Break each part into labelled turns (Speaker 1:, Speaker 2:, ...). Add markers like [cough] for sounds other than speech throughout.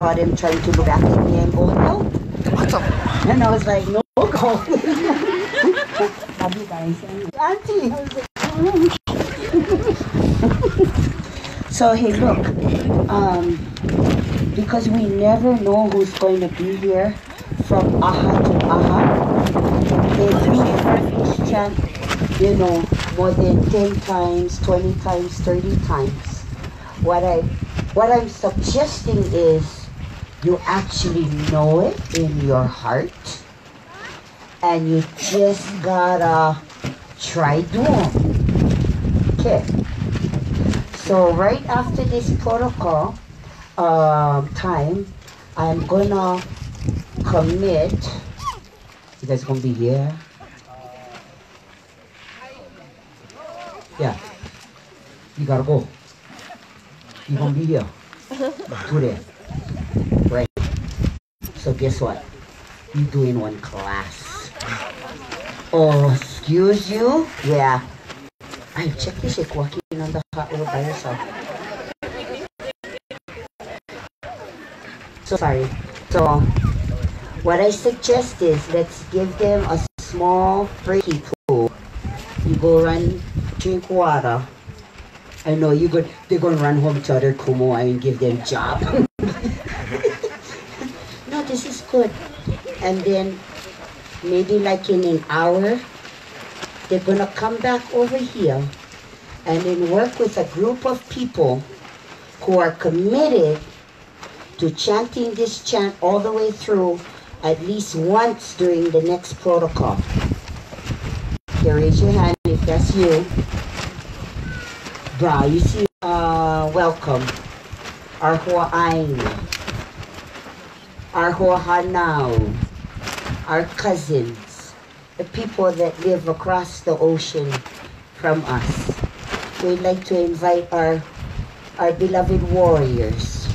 Speaker 1: caught him trying to look back at me and go, no. And I was like, no, go. [laughs] Love you guys. Auntie. Like, [laughs] so, hey, look. Um, because we never know who's going to be here from aha to aha. If we chant, you know, more than 10 times, 20 times, 30 times, what I what I'm suggesting is you actually know it in your heart and you just gotta try doing. Okay. So right after this protocol um, time, I'm gonna commit. You guys gonna be here? Yeah. You gotta go. You gonna be here today, right? So guess what? You doing one class. Oh, excuse you? Yeah. I check this shit walking on the hot road by yourself. So sorry. So what I suggest is let's give them a small breaky pool. You go run, drink water. I know you go. They're gonna run home to other Kumo and give them job. [laughs] good. And then maybe like in an hour, they're gonna come back over here and then work with a group of people who are committed to chanting this chant all the way through at least once during the next protocol. Okay, raise your hand if that's you. Bra, you see, uh, welcome. Ain. Arhua Hanau. Our cousins. The people that live across the ocean from us. We'd like to invite our, our beloved warriors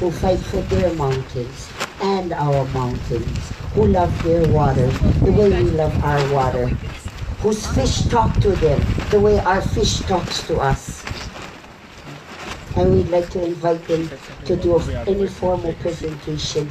Speaker 1: who fight for their mountains and our mountains, who love their water the way we love our water, whose fish talk to them the way our fish talks to us. And we'd like to invite them to do any formal presentation.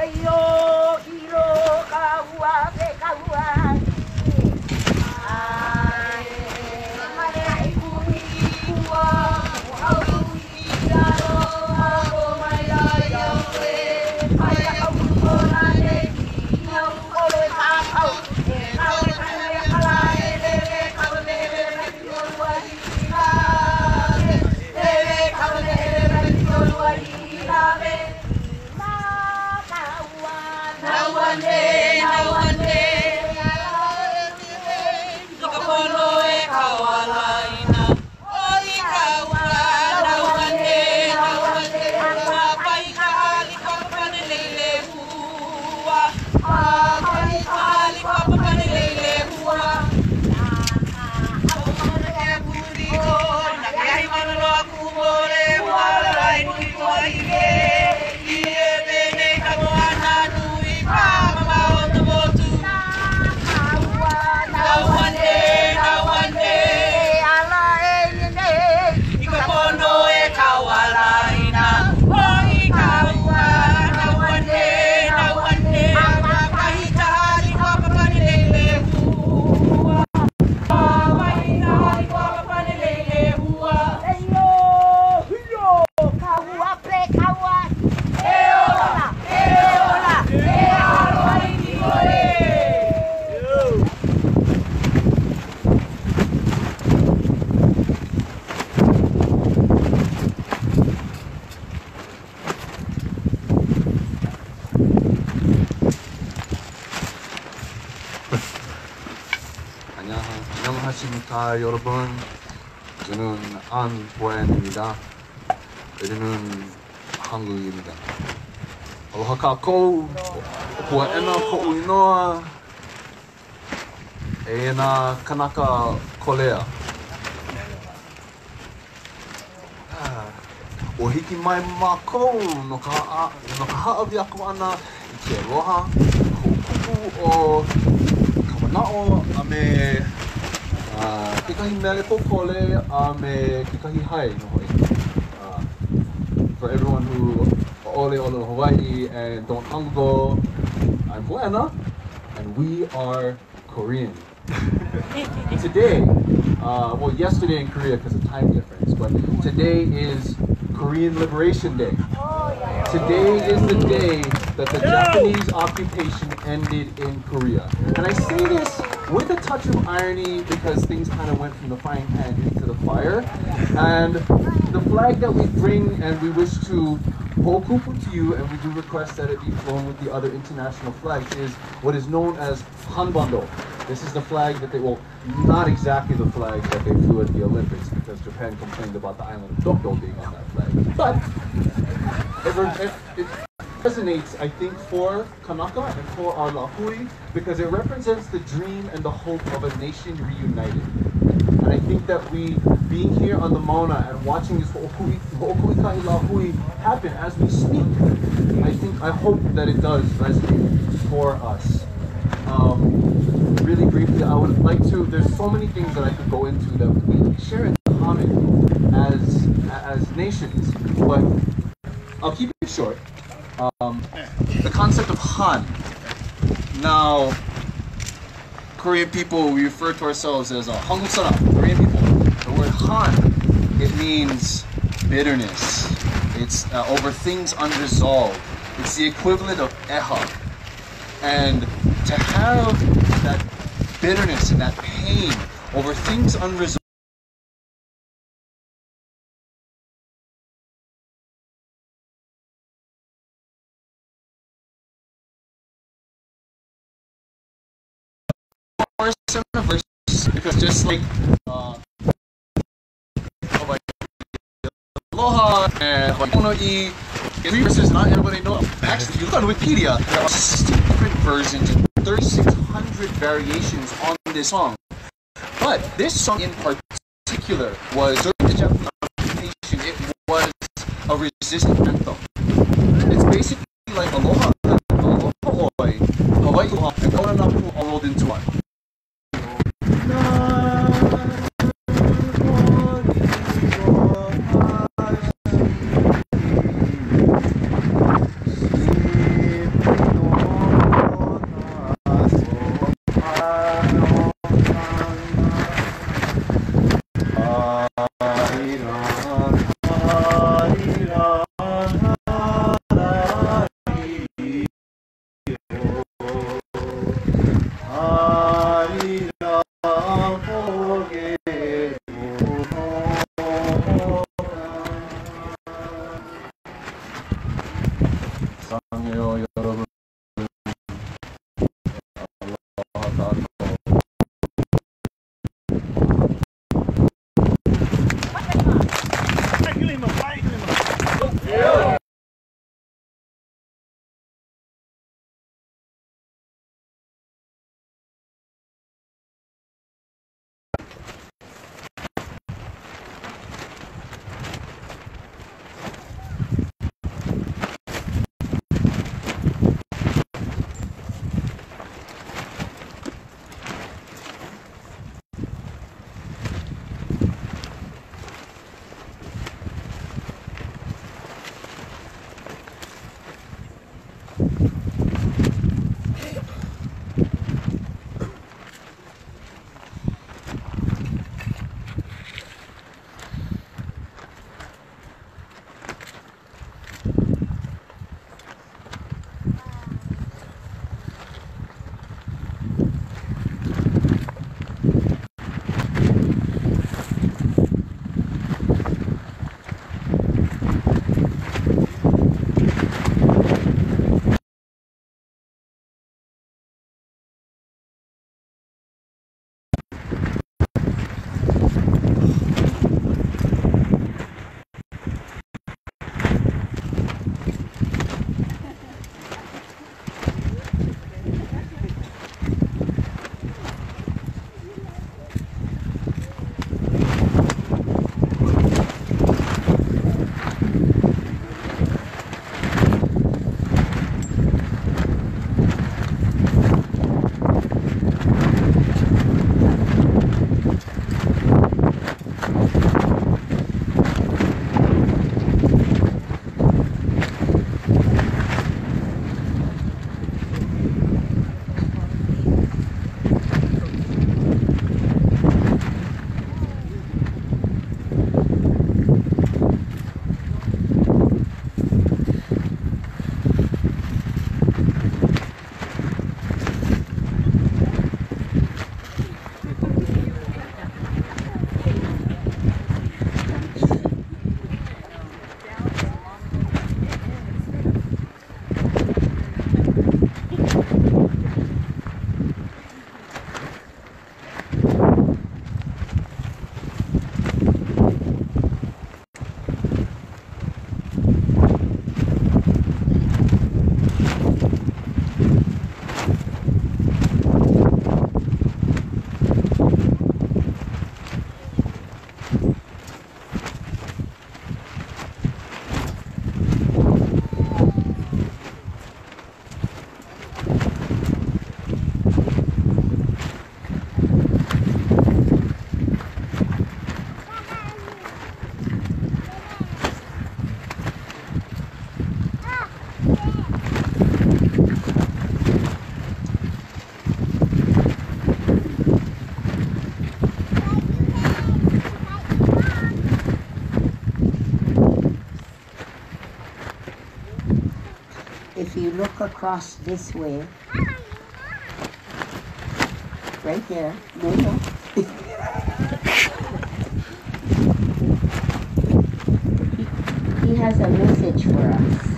Speaker 2: 哎呦！부터 여러분 저는 안보현입니다 여기는 한국입니다 알로하카코 보에나 코우이노아 에나 카나카 콜레아 o hiki mai mako no ka a, no ka haawi aku ana i ke roha ko kupu o kawanao a me uh, kekahi mele kokole a me kekahi hai no hoi uh, for everyone who ole ole Hawaii and don't hango I'm Buena and we are Korean [laughs] today uh, well yesterday in Korea because of time difference but today is Korean Liberation Day. Today is the day that the Japanese occupation ended in Korea. And I say this with a touch of irony because things kind of went from the frying pan into the fire. And the flag that we bring and we wish to Ho'okupu to you, and we do request that it be flown with the other international flags, is what is known as Hanbando. This is the flag that they, well, not exactly the flag that they flew at the Olympics because Japan complained about the island of Dokdo being on that flag. But it, it, it resonates, I think, for Kanaka and for our Lahui because it represents the dream and the hope of a nation reunited. And I think that we, being here on the Mauna and watching this Ho'okui Lahui happen as we speak, I think, I hope that it does resonate for us. Um, really briefly, I would like to, there's so many things that I could go into that we share in common as, as nations, but I'll keep it short. Um, the concept of Han. Now, Korean people, we refer to ourselves as Hanguk Saram, Korean people. The word Han, it means bitterness. It's uh, over things unresolved. It's the equivalent of eha. And to have that bitterness and that pain over things unresolved just like uh, Aloha and Hawaii three verses not everybody knows. Actually, if you look on Wikipedia, there are 60 different versions and 3,600 variations on this song. But this song in particular was during the Japanese occupation, it was a resistance anthem. It's basically like Aloha, Aloha Hawaii, Hawaii Aloha, and Kauranapu
Speaker 1: across this way, right there, no, no. [laughs] he, he has a message for us.